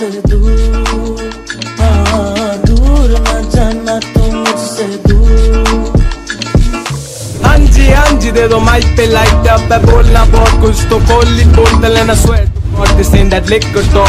मुझसे दूर। हाँ दूर ना जाना तू मुझसे दूर। हाँ जी हाँ जी, दे दो माइक पे लाइट अप है बोलना बहुत कुछ तो बोल ही बोल लेना स्वेट और this in that liquor talk